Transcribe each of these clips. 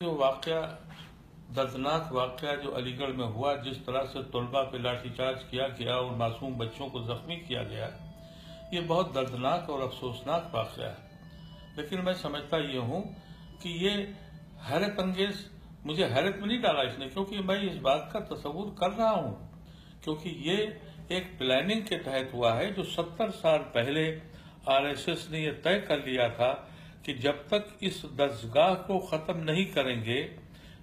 جو واقعہ، دردناک واقعہ جو علی گڑھ میں ہوا، جس طرح سے طلبہ پہ لاٹھی چارج کیا گیا اور معصوم بچوں کو زخمی کیا گیا، یہ بہت دردناک اور افسوسناک واقعہ ہے۔ لیکن میں سمجھتا یہ ہوں کہ یہ حیرت انگیز، مجھے حیرت میں نہیں ڈالا اس نے، کیونکہ میں اس بات کا تصور کر رہا ہوں۔ کیونکہ یہ ایک پلاننگ کے تحت ہوا ہے جو ستر سال پہلے آر ایس ایس نے یہ طے کر لیا تھا کہ جب تک اس دستگاہ کو ختم نہیں کریں گے،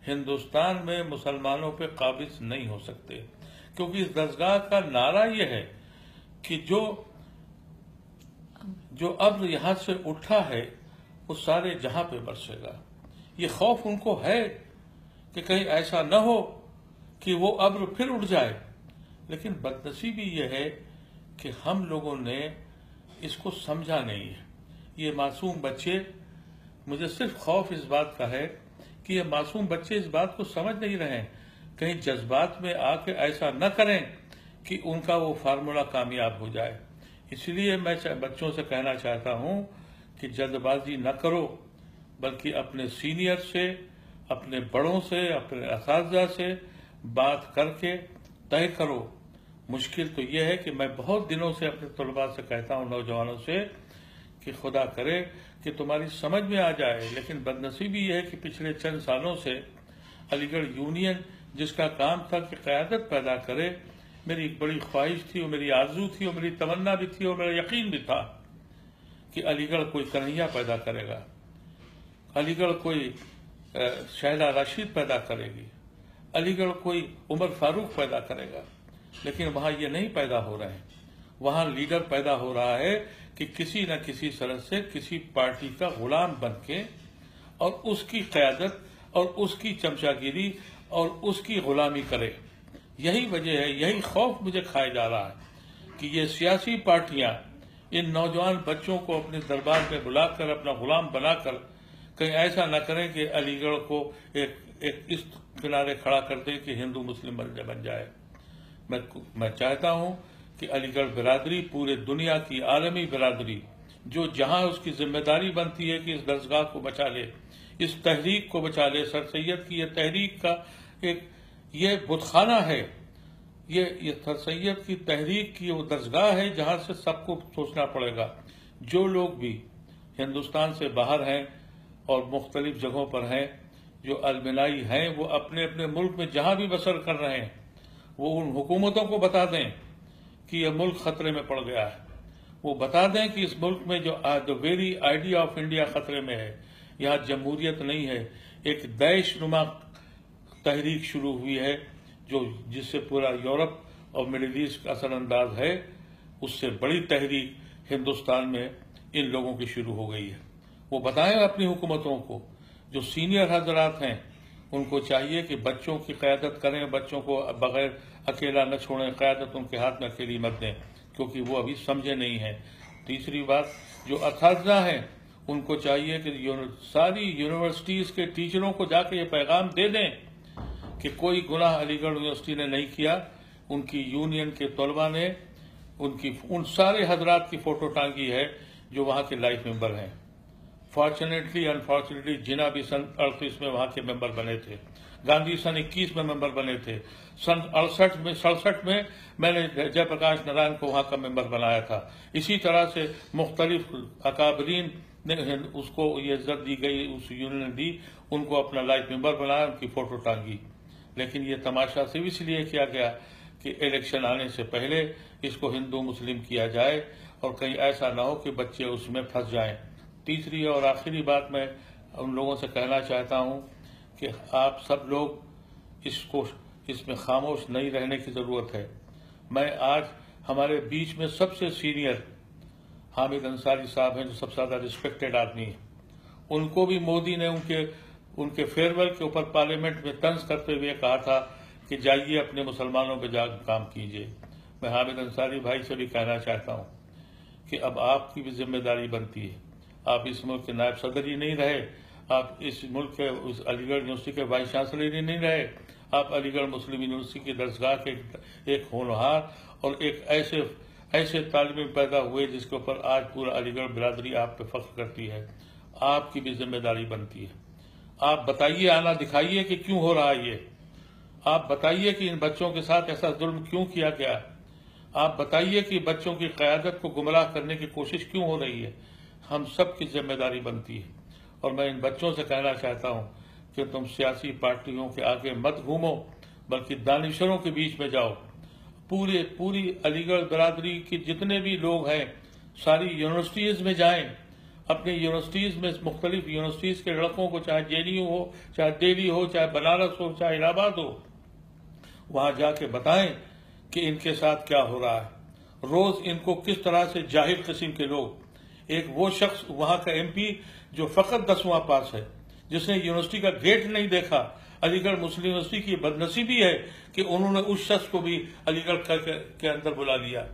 ہندوستان میں مسلمانوں پہ قابض نہیں ہو سکتے۔ کیونکہ اس دستگاہ کا نعرہ یہ ہے کہ جو جو اب یہاں سے اٹھا ہے، وہ سارے جہاں پہ برسے گا۔ یہ خوف ان کو ہے کہ کہیں ایسا نہ ہو کہ وہ ابر پھر اٹھ جائے۔ لیکن بدنصیبی یہ ہے کہ ہم لوگوں نے اس کو سمجھا نہیں ہے۔ یہ معصوم بچے مجھے صرف خوف اس بات کا ہے کہ یہ معصوم بچے اس بات کو سمجھ نہیں رہے کہیں جذبات میں آ کے ایسا نہ کریں کہ ان کا وہ فارمولا کامیاب ہو جائے۔ اس لیے میں بچوں سے کہنا چاہتا ہوں کہ جلد بازی نہ کرو، بلکہ اپنے سینئر سے، اپنے بڑوں سے، اپنے اساتذہ سے بات کر کے طے کرو۔ مشکل تو یہ ہے کہ میں بہت دنوں سے اپنے طلباء سے کہتا ہوں، نوجوانوں سے کہ خدا کرے کہ تمہاری سمجھ میں آ جائے، لیکن بدنصیبی یہ ہے کہ پچھلے چند سالوں سے علی گڑھ یونین، جس کا کام تھا کہ قیادت پیدا کرے، میری ایک بڑی خواہش تھی اور میری آرزو تھی اور میری تمنا بھی تھی اور میرا یقین بھی تھا کہ علی گڑھ کوئی کنہیا پیدا کرے گا۔ علی گڑھ کوئی شہلا راشد پیدا کرے گی۔ علی گڑھ کوئی عمر فاروق پیدا کرے گا۔ لیکن وہاں یہ نہیں پیدا ہو رہے۔ ہیں وہاں لیڈر پیدا ہو رہا ہے۔ کہ کسی نہ کسی طرح سے کسی پارٹی کا غلام بن کے اور اس کی قیادت اور اس کی چمچا گیری اور اس کی غلامی کرے۔ یہی وجہ ہے، یہی خوف مجھے کھائے جا رہا ہے کہ یہ سیاسی پارٹیاں ان نوجوان بچوں کو اپنے دربار میں بلا کر، اپنا غلام بنا کر کہیں ایسا نہ کریں کہ علی گڑھ کو ایک ایک اس کنارے کھڑا کر دیں کہ ہندو مسلم بن جائے۔ میں چاہتا ہوں کہ علی گڑھ برادری، پورے دنیا کی عالمی برادری جو جہاں اس کی ذمہ داری بنتی ہے کہ اس درسگاہ کو بچا لے، اس تحریک کو بچا لے، سر سید کی یہ تحریک کا ایک یہ بتخانہ ہے، یہ سر سید کی تحریک کی وہ درسگاہ ہے جہاں سے سب کو سوچنا پڑے گا۔ جو لوگ بھی ہندوستان سے باہر ہیں اور مختلف جگہوں پر ہیں، جو المنائی ہیں، وہ اپنے اپنے ملک میں جہاں بھی بسر کر رہے ہیں، وہ ان حکومتوں کو بتا دیں۔ کہ یہ ملک خطرے میں پڑ گیا ہے۔ وہ بتا دیں کہ اس ملک میں جو ویری آئیڈیا آف انڈیا خطرے میں ہے، یہاں جمہوریت نہیں ہے۔ ایک دیش نما تحریک شروع ہوئی ہے، جو جس سے پورا یورپ اور مڈل ایسٹ کا اثر انداز ہے، اس سے بڑی تحریک ہندوستان میں ان لوگوں کی شروع ہو گئی ہے۔ وہ بتائیں اپنی حکومتوں کو، جو سینئر حضرات ہیں ان کو چاہیے کہ بچوں کی قیادت کریں، بچوں کو بغیر اکیلا نہ چھوڑیں، قیادت ان کے ہاتھ میں اکیلی مت دیں، کیونکہ وہ ابھی سمجھے نہیں ہیں۔ تیسری بات، جو اساتذہ ہیں، ان کو چاہیے کہ ساری یونیورسٹیز کے ٹیچروں کو جا کے یہ پیغام دے دیں کہ کوئی گناہ علی گڑھ یونیورسٹی نے نہیں کیا۔ ان کی یونین کے طلبہ نے، ان کی، ان سارے حضرات کی فوٹو ٹانگی ہے جو وہاں کے لائف ممبر ہیں۔ فارچونیٹلی انفارچونیٹلی جنا بھی سن اڑتیس میں وہاں کے ممبر بنے تھے۔ گاندھی سن اکیس میں ممبر بنے تھے۔ سن اڑسٹھ میں سڑسٹھ میں میں نے جے پرکاش نارائن کو وہاں کا ممبر بنایا تھا۔ اسی طرح سے مختلف اکابرین نے اس کو یہ عزت دی گئی، اس یونین نے دی، ان کو اپنا لائف ممبر بنایا، ان کی فوٹو ٹانگی۔ لیکن یہ تماشا صرف اس لیے کیا گیا کہ الیکشن آنے سے پہلے اس کو ہندو مسلم کیا جائے اور کہیں ایسا نہ ہو کہ بچے اس میں پھنس جائیں۔ تیسری اور آخری بات میں ان لوگوں سے کہنا چاہتا ہوں کہ آپ سب لوگ اس کو اس میں خاموش نہیں رہنے کی ضرورت ہے۔ میں آج ہمارے بیچ میں سب سے سینئر حامد انصاری صاحب ہیں جو سب سے زیادہ ریسپیکٹڈ آدمی ہیں۔ ان کو بھی مودی نے ان کے ان کے فیئر کے اوپر پارلیمنٹ میں طنز کرتے ہوئے کہا تھا کہ جائیے اپنے مسلمانوں پہ جا کے کام کیجیے۔ میں حامد انصاری بھائی سے بھی کہنا چاہتا ہوں کہ اب آپ کی بھی ذمہ داری بنتی ہے۔ آپ اس ملک کے نائب صدر ہی نہیں رہے، آپ اس ملک کے علی گڑھ یونیورسٹی کے وائس چانسلر ہی نہیں رہے، آپ علی گڑھ مسلم یونیورسٹی کی درسگاہ کے ایک ہونہار اور ایک ایسے ایسے طالب پیدا ہوئے جس کے اوپر آج پورا علی گڑھ برادری آپ پہ فخر کرتی ہے۔ آپ کی بھی ذمہ داری بنتی ہے۔ آپ بتائیے آنا دکھائیے کہ کیوں ہو رہا ہے یہ۔ آپ بتائیے کہ ان بچوں کے ساتھ ایسا ظلم کیوں کیا گیا۔ آپ بتائیے کہ بچوں کی قیادت کو گمراہ کرنے کی کوشش کیوں ہو رہی ہے۔ ہم سب کی ذمہ داری بنتی ہے۔ اور میں ان بچوں سے کہنا چاہتا ہوں کہ تم سیاسی پارٹیوں کے آگے مت گھومو، بلکہ دانشوروں کے بیچ میں جاؤ۔ پورے پوری علی گڑھ برادری کے جتنے بھی لوگ ہیں، ساری یونیورسٹیز میں جائیں۔ اپنی یونیورسٹیز میں، مختلف یونیورسٹیز کے لڑکوں کو چاہے جے ڈی یو ہو، چاہے دہلی ہو، چاہے بنارس ہو، چاہے الہ آباد ہو، وہاں جا کے بتائیں کہ ان کے ساتھ کیا ہو رہا ہے۔ روز ان کو کس طرح سے جاہل قسم کے لوگ ایک وہ شخص وہاں کا ایم پی جو فقط دسواں پاس ہے، جس نے یونیورسٹی کا گیٹ نہیں دیکھا، علی گڑھ مسلم یونیورسٹی کی بدنصیبی ہے کہ انہوں نے اس شخص کو بھی علی گڑھ کے اندر بلا لیا۔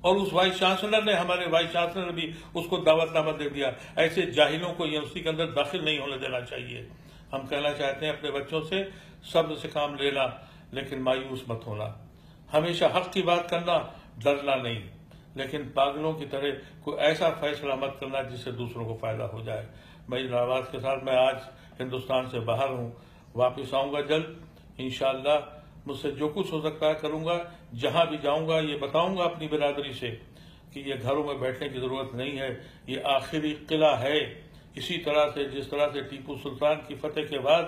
اور اس وائس چانسلر نے، ہمارے وائس چانسلر نے بھی اس کو دعوت نامہ دے دیا۔ ایسے جاہلوں کو یونیورسٹی کے اندر داخل نہیں ہونے دینا چاہیے۔ ہم کہنا چاہتے ہیں اپنے بچوں سے صبر سے کام لینا، لیکن مایوس مت ہونا۔ ہمیشہ حق کی بات کرنا، ڈرنا نہیں۔ لیکن پاگلوں کی طرح کوئی ایسا فیصلہ مت کرنا جس سے دوسروں کو فائدہ ہو جائے۔ میں ان آواز کے ساتھ میں آج ہندوستان سے باہر ہوں۔ واپس آؤں گا جلد۔ انشاءاللہ مجھ سے جو کچھ ہو سکتا ہے کروں گا۔ جہاں بھی جاؤں گا یہ بتاؤں گا اپنی برادری سے کہ یہ گھروں میں بیٹھنے کی ضرورت نہیں ہے۔ یہ آخری قلعہ ہے۔ اسی طرح سے جس طرح سے ٹیپو سلطان کی فتح کے بعد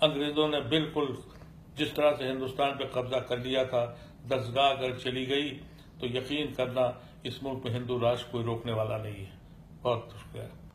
انگریزوں نے بالکل جس طرح سے ہندوستان پہ قبضہ کر لیا تھا دسگاہ اگر چلی گئی۔ تو یقین کرنا اس ملک میں ہندو راج کوئی روکنے والا نہیں ہے۔ بہت شکریہ۔